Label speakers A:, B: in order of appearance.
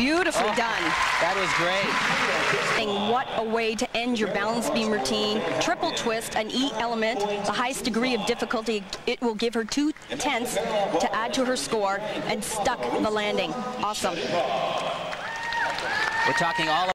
A: Beautifully oh, done.
B: That was great.
A: And What a way to end your balance beam routine. Triple twist, an E element, the highest degree of difficulty. It will give her two tenths to add to her score and stuck the landing. Awesome.
B: We're talking all